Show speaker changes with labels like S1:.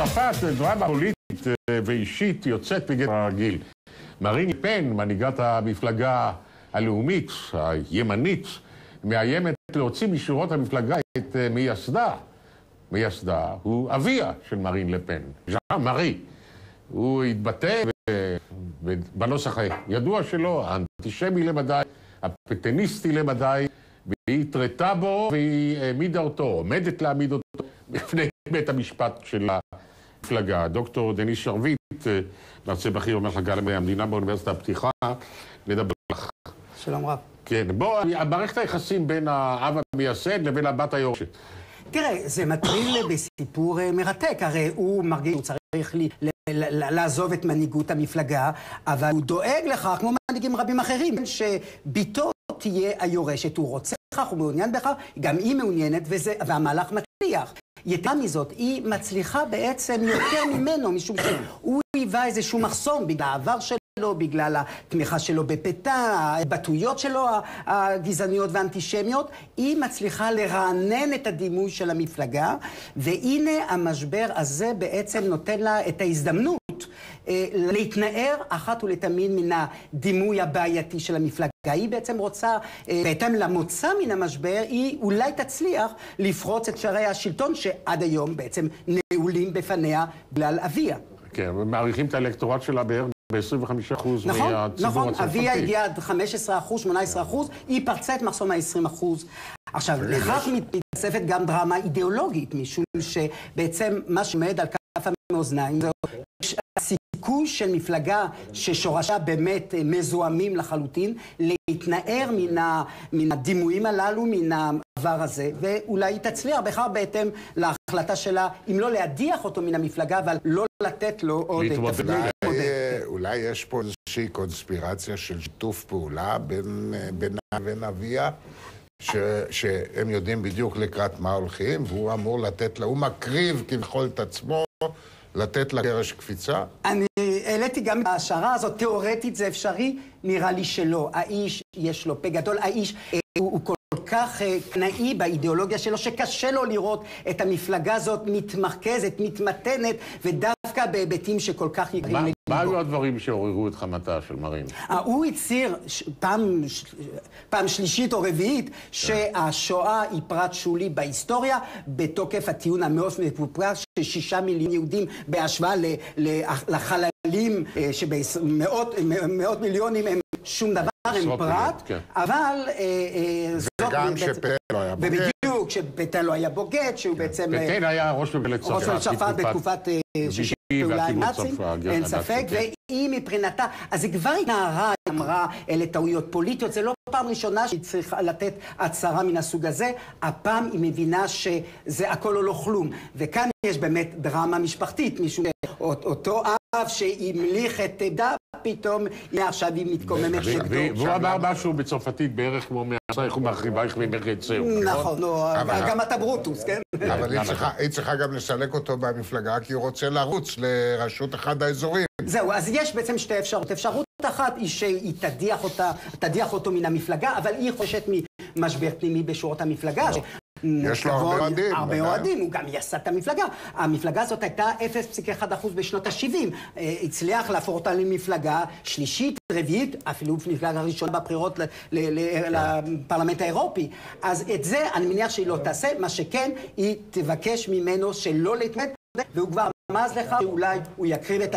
S1: צרפת זה דרמה פוליטית אה, ואישית יוצאת מגדר הרגיל. מריני פן, מנהיגת המפלגה הלאומית, הימנית, מאיימת להוציא משורות המפלגה את אה, מייסדה. מייסדה הוא אביה של מרין לפן, ז'אן מרי. הוא התבטא בנוסח הידוע שלו, האנטישמי למדי, הפטניסטי למדי, והיא התרתה בו והיא העמידה אותו, עומדת להעמיד אותו בפני בית המשפט של המפלגה. דוקטור דניס שרביט, מרצה בכיר במחלקה למדעי המדינה באוניברסיטה הפתיחה, נדבר לך.
S2: שלום רב.
S1: כן, בוא, מערכת היחסים בין האב המייסד לבין הבת היורשת.
S2: תראה, זה מתחיל בסיפור אה, מרתק, הרי הוא מרגיש שהוא צריך לי, לעזוב את מנהיגות המפלגה, אבל הוא דואג לכך, כמו מנהיגים רבים אחרים, שביתו תהיה היורשת. הוא רוצה בכך, הוא מעוניין בכך, גם היא מעוניינת, וזה, והמהלך מצליח. יתרה מזאת, היא מצליחה בעצם יותר ממנו, משום שהוא היווה איזשהו מחסום בגלל העבר שלו. בגלל התמיכה שלו בפתה, ההתבטאויות שלו הגזעניות והאנטישמיות, היא מצליחה לרענן את הדימוי של המפלגה, והנה המשבר הזה בעצם נותן לה את ההזדמנות להתנער אחת ולתמיד מן הדימוי הבעייתי של המפלגה. היא בעצם רוצה, אה, בהתאם למוצא מן המשבר, היא אולי תצליח לפרוץ את שערי השלטון שעד היום בעצם נעולים בפניה בגלל אביה.
S1: כן, ומעריכים את האלקטורט שלה בערך ב-25% נכון, מהציבור
S2: נכון,
S1: הצרפתי.
S2: אביה הגיעה עד 15%, 18%, היא פרצה את מחסום ה-20%. עכשיו, לכך מתווספת גם דרמה אידיאולוגית, משום שבעצם מה שעומד על כף המאזניים זה הסיכוי של מפלגה ששורשה באמת מזוהמים לחלוטין, להתנער מן, ה, מן הדימויים הללו, מן העבר הזה, ואולי היא תצליח בכך בהתאם להחלטה שלה, אם לא להדיח אותו מן המפלגה, אבל לא לתת לו עוד תפקיד.
S3: אולי יש פה איזושהי קונספירציה של שיתוף פעולה בין, בינה ובין אביה, ש, שהם יודעים בדיוק לקראת מה הולכים, והוא אמור לתת לה, הוא מקריב כביכול את עצמו. לתת לה קרש קפיצה?
S2: אני העליתי גם את ההשערה הזאת, תיאורטית זה אפשרי, נראה לי שלא. האיש, יש לו פה גדול, האיש אה, הוא, הוא כל כך אה, קנאי באידיאולוגיה שלו, שקשה לו לראות את המפלגה הזאת מתמרכזת, מתמתנת, ודווקא בהיבטים שכל כך יקרים
S1: לליבו. מה היו הדברים שעוררו את חמתה של מרין?
S2: אה, הוא הצהיר פעם, פעם שלישית או רביעית, כן. שהשואה היא פרט שולי בהיסטוריה, בתוקף הטיעון המאוד מפופר של שישה מיליון יהודים בהשוואה לחללים, אה, שבמאות מיליונים הם שום דבר. הם פרט, כן. אבל...
S3: וגם שפטן לא היה בוגד.
S2: ובדיוק, שפטן לא היה בוגד, שהוא כן. בעצם...
S1: פטן היה ראש ממשלת צרפת.
S2: ראש ממשלת צרפת בתקופת ששיתוף פעולה עם נאצים, אין ספק, כן. והיא מבחינתה, אז היא כבר התנערה, היא אמרה, אלה טעויות פוליטיות, זה לא פעם ראשונה שהיא צריכה לתת הצהרה מן הסוג הזה, הפעם היא מבינה שזה הכל או לא כלום, וכאן יש באמת דרמה משפחתית, משום שאותו אב שהמליך את פתאום, הנה עכשיו היא מתקוממת נגדו.
S1: והוא אמר משהו בצרפתית בערך כמו מהצייך ומחריבייך ממרצהו.
S2: נכון, גם אתה ברוטוס, כן?
S3: אבל היא צריכה גם לסלק אותו מהמפלגה, כי הוא רוצה לרוץ לראשות אחד האזורים.
S2: זהו, אז יש בעצם שתי אפשרות. אפשרות אחת היא שהיא תדיח אותה, תדיח אותו מן המפלגה, אבל היא חושבת ממשבר פנימי בשורות המפלגה.
S3: יש לו הרבה אוהדים.
S2: הרבה אוהדים, הוא גם יסד את המפלגה. המפלגה הזאת הייתה 0.1% בשנות ה-70. אה, הצליח להפוך אותה למפלגה שלישית, רביעית, אפילו מפלגה ראשונה בבחירות לפרלמנט האירופי. אז את זה אני מניח שהיא לא תעשה, מה שכן, היא תבקש ממנו שלא להתמד, והוא כבר רמז לך שאולי הוא יקריב את